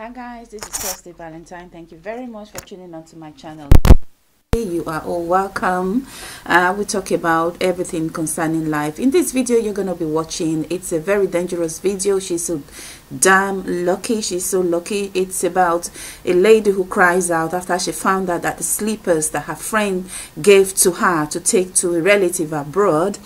Hi guys, this is Kirsty Valentyn. Thank you very much for tuning on to my channel. You are all welcome. Uh, we talk about everything concerning life. In this video you're going to be watching, it's a very dangerous video. She's so damn lucky. She's so lucky. It's about a lady who cries out after she found out that the slippers that her friend gave to her to take to a relative abroad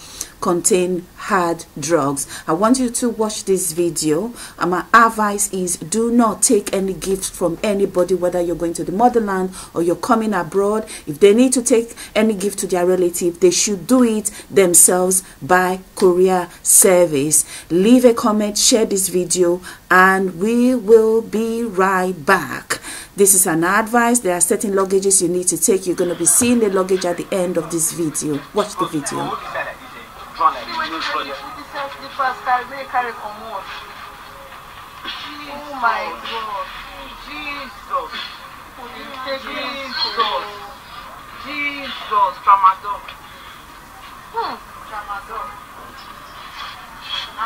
contain hard drugs. I want you to watch this video and my advice is do not take any gift from anybody whether you're going to the motherland or you're coming abroad. If they need to take any gift to their relative, they should do it themselves by courier service. Leave a comment, share this video and we will be right back. This is an advice. There are certain luggages you need to take. You're going to be seeing the luggage at the end of this video. Watch the video. No problem. Oh my God. Jesus. Jesus. Jesus. Tramadol. Hmm. Tramadol.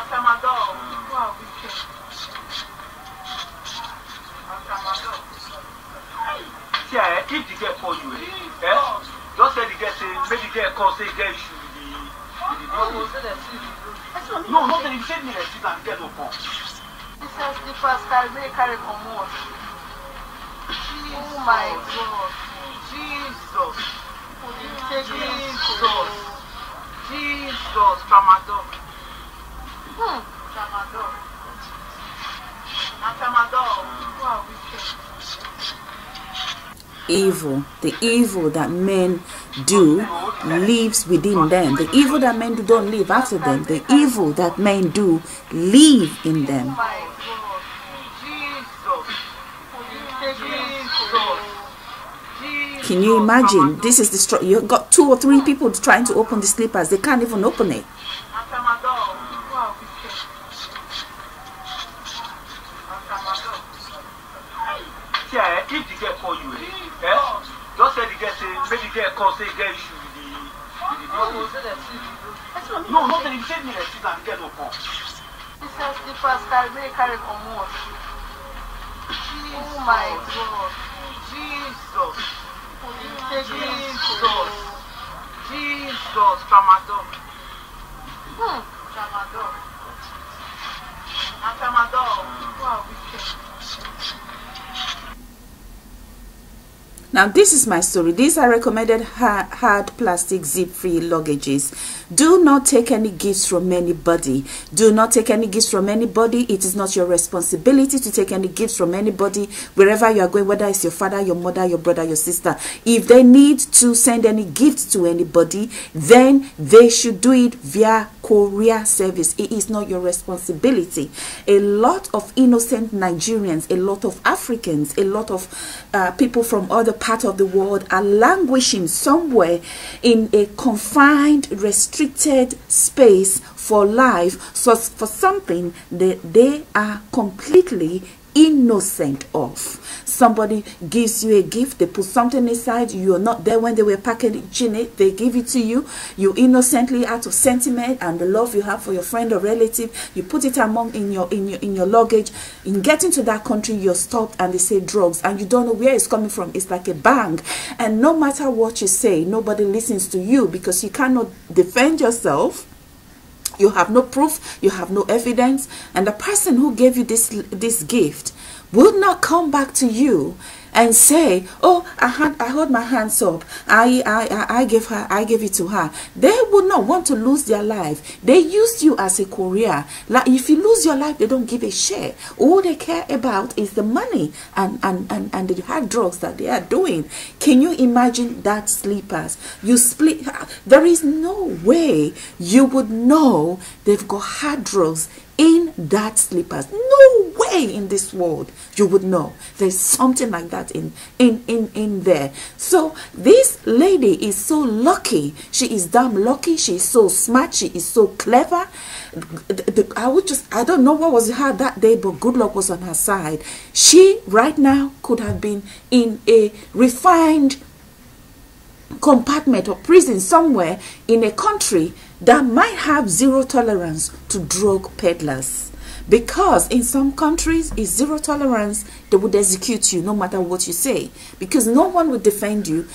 Tramadol. Wow, wicked. Na tramadol. See, eh, if the girl call you, eh, eh, just tell the girl say, make the girl call say girl issue No, no, him say me receive and the girl no come. This is the first carry, make carry come on. Oh my God. Jesus. Jesus. Jesus. Tramadol. Hmm. Tramadol. Na tramadol. Wicked. evil the evil that men do lives within them. The evil that men do don't live after them. The evil that men do live in them. Can you imagine? This is the str- you got two or three people trying to open the slippers. They can't even open it. If the girl call you, say, make the girl call say girl issue with the, with the Oh, business. so that's it. No, no, tell him say me receive and the girl no come. This is the first carry, make carry come on. Oh my God. Jesus. Jesus. Jesus. Tramadol. Hmm. Tramadol. Na tramadol. Wow, wicked. Now, this is my story. These are recommended hard, plastic zip free luggages. Do not take any gifts from anybody. Do not take any gifts from anybody. It is not your responsibility to take any gifts from anybody wherever you are going, whether it's your father, your mother, your brother, your sister. If they need to send any gifts to anybody, then they should do it via courier service. It is not your responsibility. A lot of innocent Nigerians, a lot of Africans, a lot of uh, people from other parts of the world are languishing somewhere in a confined, restricted space for life, so for something that they are completely innocent of. Somebody gives you a gift, they put something inside, you're not there when they were packaging it, they give it to you, you innocently out of sentiment and the love you have for your friend or relative, you put it among in your in your in your luggage. In getting to that country, you're stopped and they say drugs and you don't know where it's coming from. It's like a bang. And no matter what you say, nobody listens to you because you cannot defend yourself you have no proof you have no evidence and the person who gave you this this gift will not come back to you and say oh i had i hold my hands up. I, I i gave her i gave it to her. They would not want to lose their life. They used you as a courier. Like if you lose your life they don't give a share all they care about is the money and and and, and the hard drugs that they are doing. Can you imagine that sleepers? You split there is no way you would know they've got hard drugs in that slippers. No way in this world you would know. There's something like that in in in in there. So this lady is so lucky. She is damn lucky. She is so smart. She is so clever. I would just i don't know what was her that day but good luck was on her side. She right now could have been in a refined compartment or prison somewhere in a country that might have zero tolerance to drug peddlers. Because in some countries it's zero tolerance they would execute you no matter what you say. Because no one will defend you.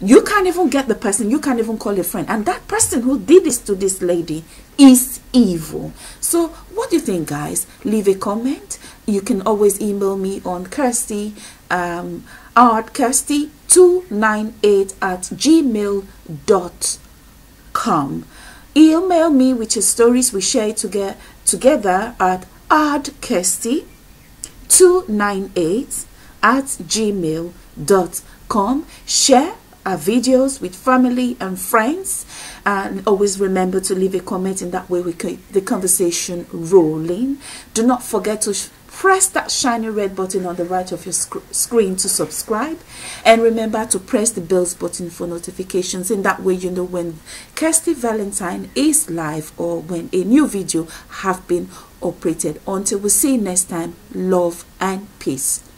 You can't even get the person you can't even call a friend. And that person who did this to this lady is evil. So what do you think guys? Leave a comment. You can always email me on kirsty um art kirsty 298 at gmail.com email me with your stories we share together together at adkirsty 298 at gmail.com share our videos with family and friends and always remember to leave a comment in that way we keep the conversation rolling. Do not forget to press that shiny red button on the right of your sc screen to subscribe. And remember to press the bells button for notifications in that way you know when Kirsty Valentyn is live or when a new video have been operated. Until we see you next time love and peace